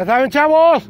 Ya saben, chavos.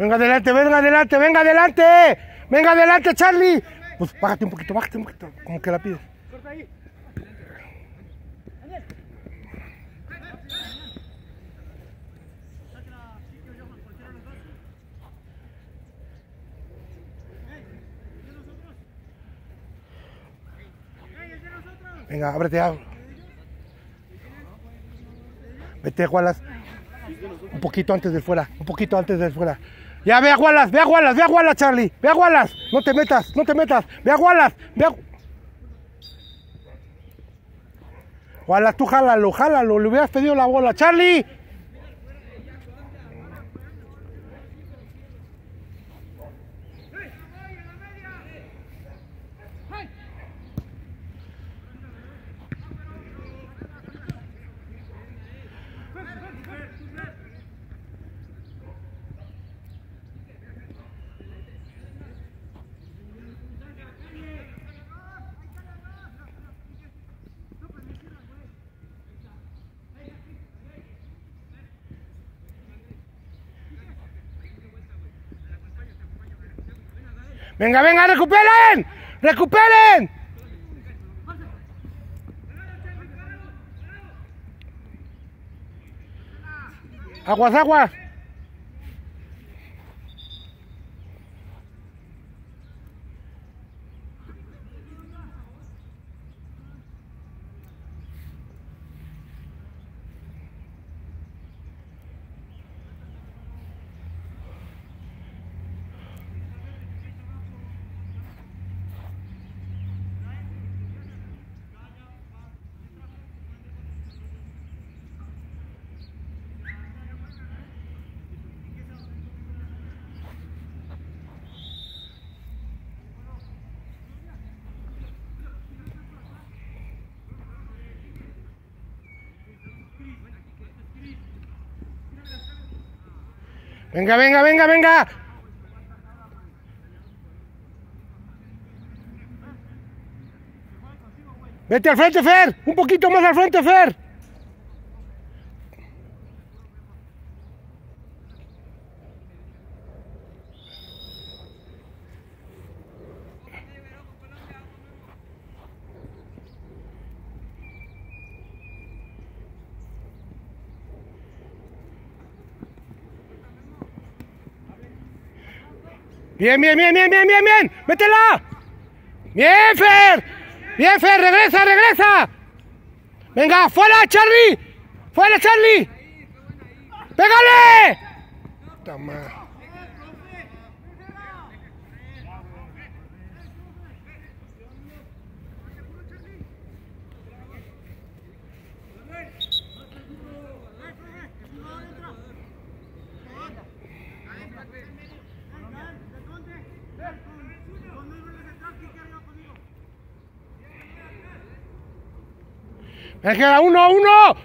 Venga adelante, venga adelante, venga adelante. Venga adelante, Charlie. Pues bájate un poquito, bájate un poquito. Como que la pides. Venga, ábrete. ábrete. Vete, Wallace. Un poquito antes del fuera, un poquito antes del fuera. Ya, ve a Wallace, ve a Wallace, ve a Wallace, Charlie. Ve a Wallace. No te metas, no te metas. Ve a Wallace, ve a... Wallace, tú jálalo, jálalo. Le hubieras pedido la bola. Charlie. Venga, venga, recuperen. Recuperen. Aguas, aguas. Venga, venga, venga, venga. Vete al frente, Fer. Un poquito más al frente, Fer. Bien, bien, bien, bien, bien, bien, bien. Métela. Bien, Fer. Bien, Fer. Regresa, regresa. Venga, fuera, Charlie. Fuera, Charlie. Pégale. Puta madre. Venga, uno, uno.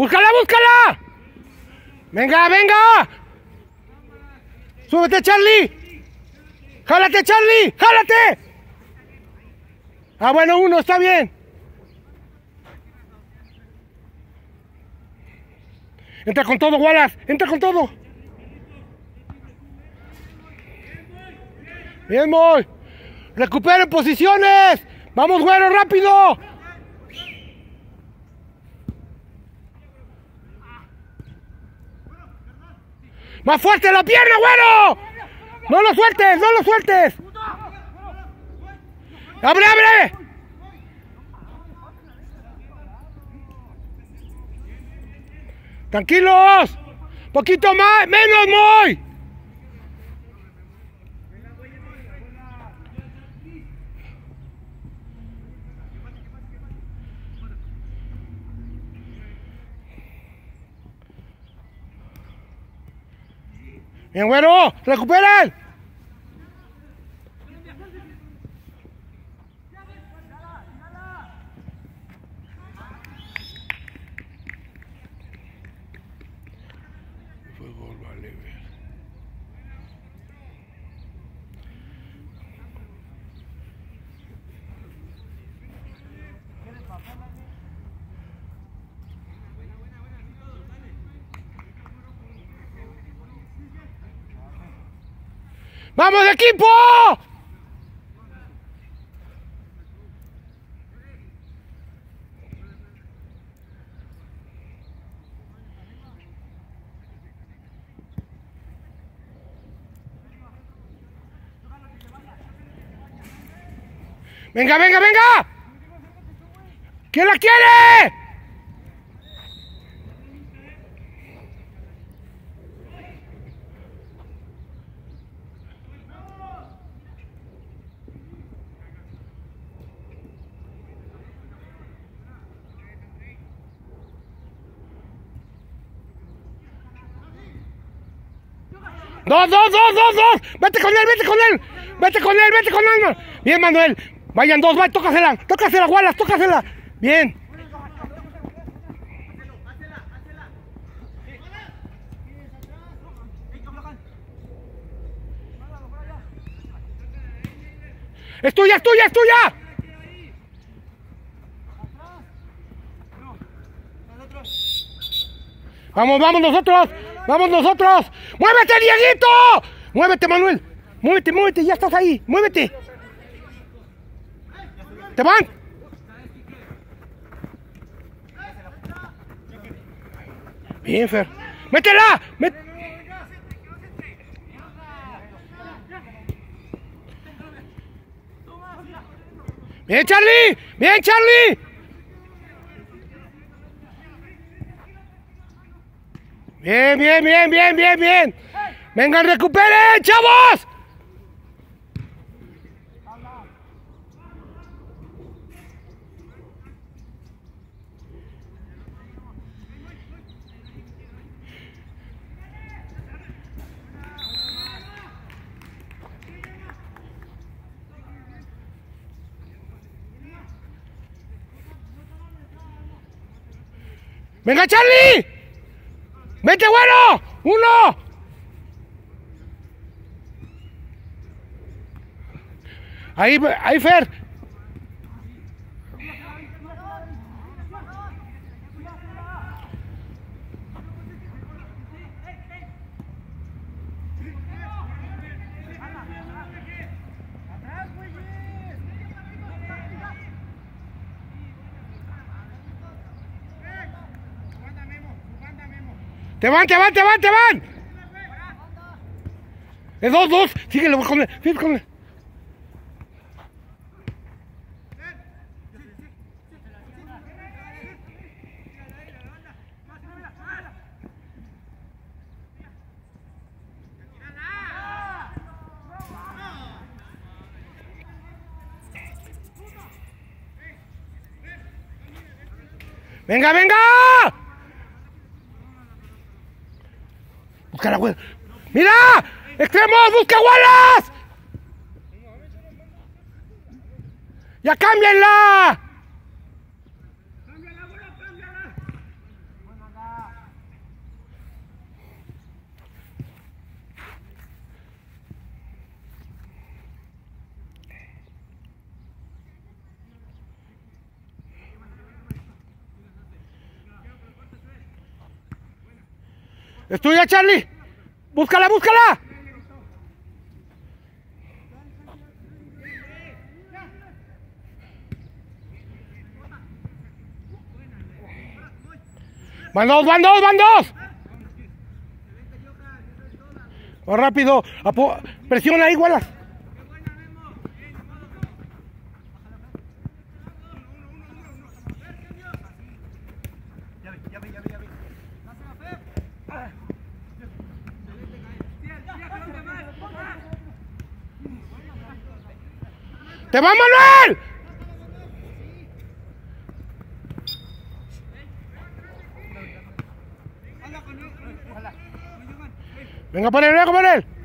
¡Búscala, búscala! ¡Venga, venga! ¡Súbete, Charlie! ¡Jálate, Charlie! ¡Jálate! Ah, bueno, uno, está bien. Entra con todo, Wallace. Entra con todo. Bien, Moy. Recuperen posiciones. Vamos, güero, rápido. Más fuerte la pierna, güero. No lo sueltes, no lo sueltes. ¡Abre, abre! Tranquilos. Poquito más, menos, muy. Bien, güero, recuperen. ¡Vamos, equipo! ¡Venga, venga, venga! ¿Quién la quiere? Dos, dos, dos, dos, dos. Vete con él, vete con él. Vete con él, vete con él. Bien, Manuel. Vayan dos, va, tócasela. Tócasela, Wallace, tócasela. Bien. ¡Es tuya, es tuya, es tuya! Vamos, vamos nosotros, vamos nosotros. ¡Muévete, Dieguito! ¡Muévete, Manuel! ¡Muévete, muévete! ¡Ya estás ahí! ¡Muévete! ¡Te van! Bien, Fer. ¡Métela! ¡Mét- ¡Bien, Charlie! ¡Bien, Charlie! Bien, bien, bien, bien, bien, bien. Vengan, recuperen, chavos. Venga, Charlie. ¡Vete, bueno! ¡Uno! Ahí, ahí, Fer. ¡Te van, te van, te van, te van! Es dos, dos. Síguelo con él. Síguelo con él. ¡Venga, venga! Busca. ¡Mira! ¡Extremos! ¡Busca Wallace! ¡Ya cámbienla! Es tuya, Charlie. Búscala, búscala. Van dos, van dos, van dos. Más rápido. Apo- Presiona ahí, Wallace. ¡Te va, Manuel! Venga, por él, venga.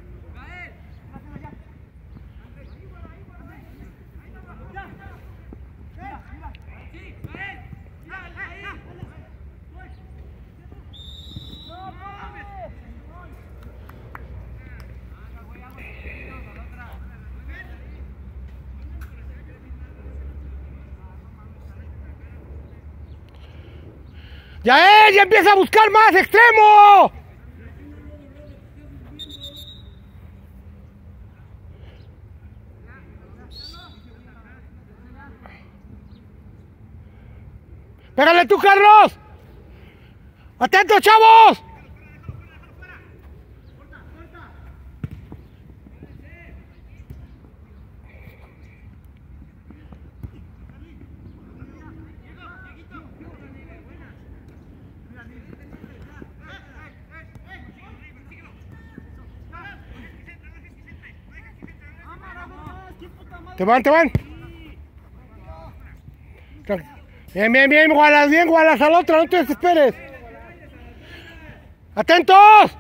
¡Ya él! ¡Ya empieza a buscar más extremo! ¡Pégale tú, Carlos! ¡Atentos, chavos! Te van, te van. Bien, bien, bien, Gualas, bien, Gualas, al otro, no te desesperes. ¡Atentos!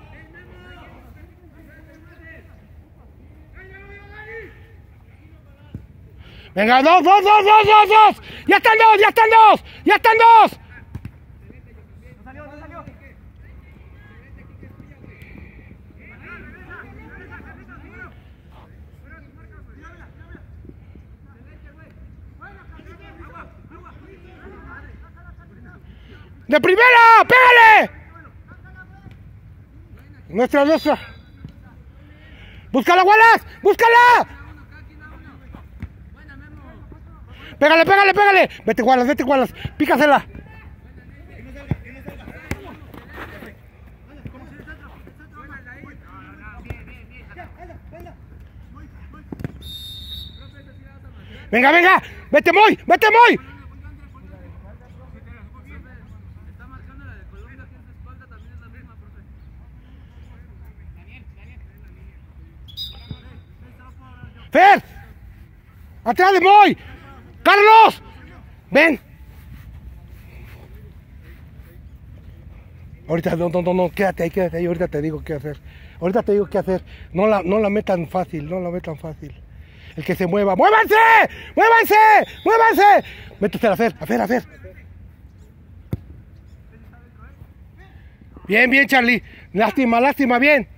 Venga, dos, dos, dos, dos, dos, dos. Ya están dos, ya están dos, ya están dos. ¡De primera! ¡Pégale! Nuestra, nuestra. ¡Búscala, Wallace! ¡Búscala! ¡Pégale, pégale, pégale! Vete, Wallace, vete, Wallace. Pícasela. Venga, venga. Vete, muy, vete, muy. Fer. Atrás de Moy. Carlos. Ven. Ahorita, no, no, no, no, quédate ahí, quédate ahí, ahorita te digo qué hacer. Ahorita te digo qué hacer. No la, no la metan fácil, no la metan fácil. El que se mueva. ¡Muévanse! ¡Muévanse! ¡Muévanse! Métete a la Fer, a Fer, a Fer. Bien, bien, Charlie. Lástima, lástima, bien.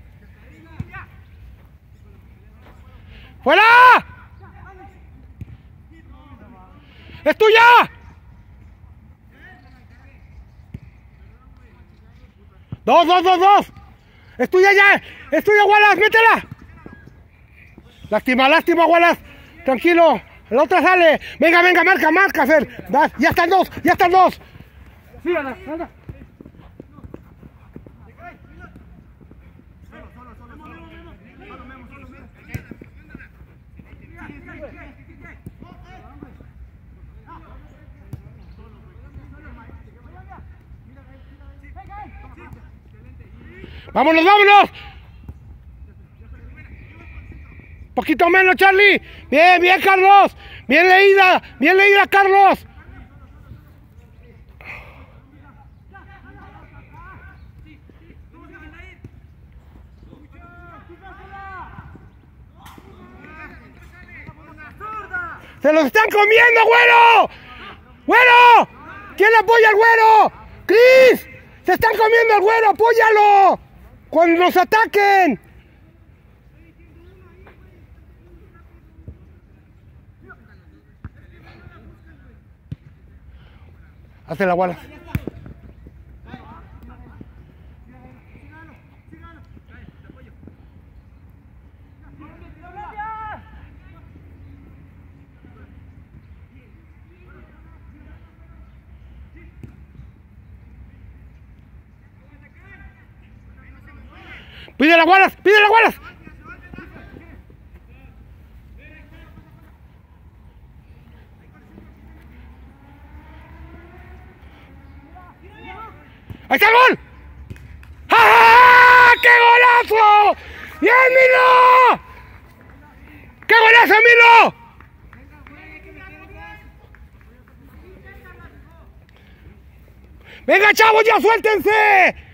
¡Fuera! ¡Es tuya! ¡Dos, dos, dos, dos! ¡Es tuya ya! ¡Es tuya, Wallace! ¡Métela! Lástima, lástima, Wallace. Tranquilo. La otra sale. Venga, venga, marca, marca, Fer. Ya están dos, ya están dos. Sí, anda, anda. ¡Vámonos, vámonos! Poquito menos, Charlie. Bien, bien, Carlos. Bien leída, bien leída, Carlos. ¡Se los están comiendo, güero! ¡Güero! ¿Quién apoya al güero? ¡Cris! ¡Se están comiendo al güero! ¡Apóyalo! ¡Cuando nos ataquen! Hazte la guala. Pídele a Wallace, pídele a Wallace. ¡Ahí está el gol! ¡Ah! ¡Qué golazo! ¡Bien, Milo! ¡Qué golazo, Milo! ¡Venga, chavos, ya suéltense!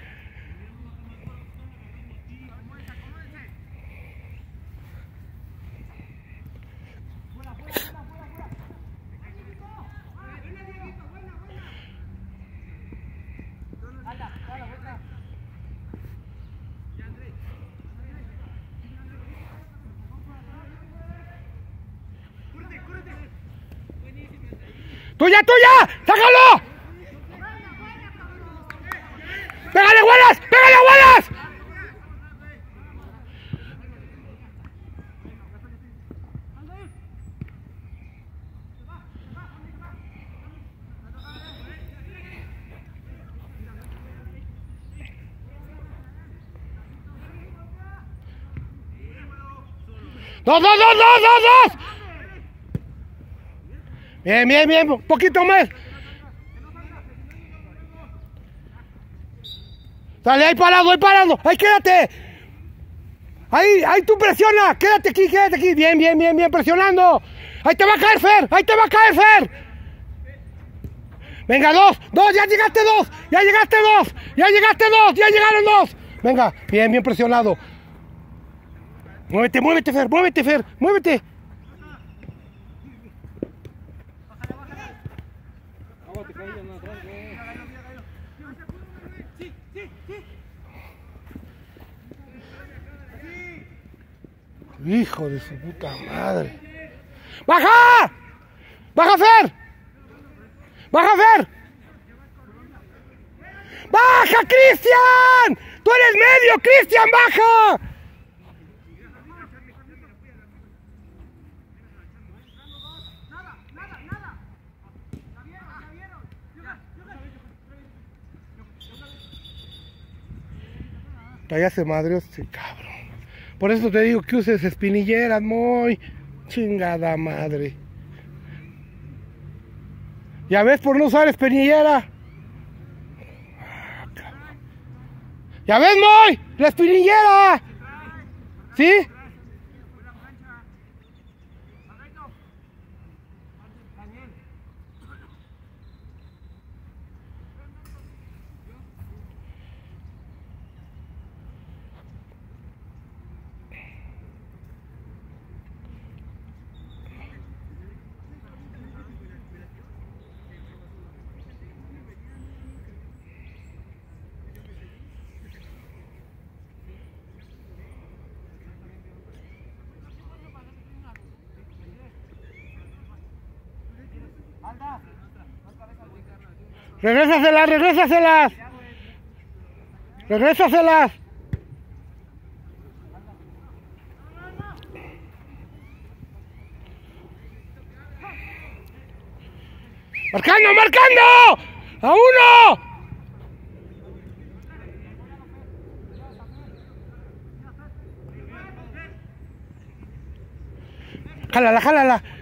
¡Tuya, tuya! ¡Sácalo! ¡Pégale, Wallace! ¡Pégale, Wallace! ¡Dos, dos, dos, dos, dos, dos! Bien, bien, bien, un poquito más. Dale, ahí parado, ahí parado, ahí quédate. Ahí, ahí tú presiona, quédate aquí, quédate aquí. Bien, bien, bien, bien, presionando. Ahí te va a caer, Fer, ahí te va a caer, Fer. Venga, dos, dos, ya llegaste dos, ya llegaste dos, ya llegaste dos, ya llegaron dos. Venga, bien, bien presionado. Muévete, muévete, Fer, muévete, Fer, muévete. Hijo de su puta madre. ¡Baja! ¡Baja, Fer! ¡Baja, Fer! ¡Baja, Cristian! ¡Tú eres medio, Cristian! ¡Baja! Ya se madre este cabrón. Por eso te digo que uses espinilleras, muy chingada madre. Ya ves por no usar espinillera. Ya ves, Moy, la espinillera. ¿Sí? Regrésaselas, regrésaselas. Regrésaselas. ¡Marcando, marcando! ¡A uno! Jálala, jálala.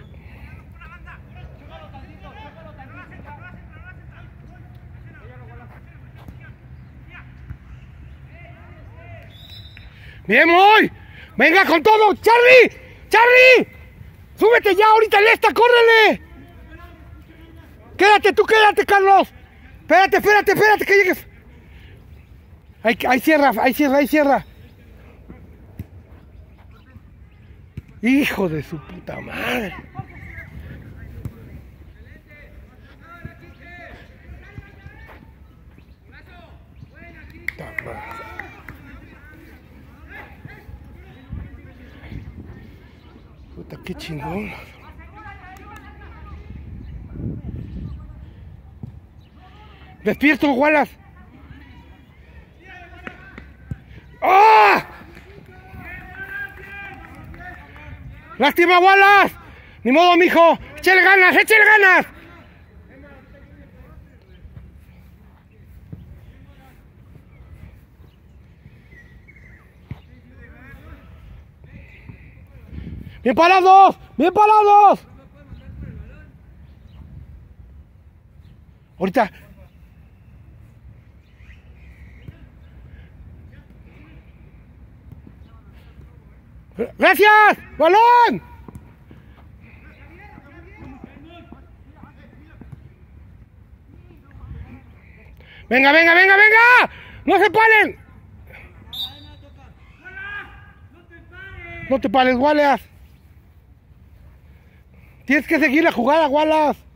Bien, muy. Venga con todo. Charlie. Charlie. Súbete ya ahorita en esta, córrele. Quédate, tú quédate, Carlos. Espérate, espérate, espérate que llegues. Ahí, ahí cierra, ahí cierra, ahí cierra. Hijo de su puta madre. Puta madre. Qué chingón. Despierto, Wallace. ¡Ah! ¡Lástima, Wallace! Ni modo, mijo. ¡Échale ganas, échale ganas! Bien parados, bien parados. Ahorita. Gracias, balón. Venga, venga, venga, venga. No se paren. No te pares, Wallace. Tienes que seguir la jugada, Wallace.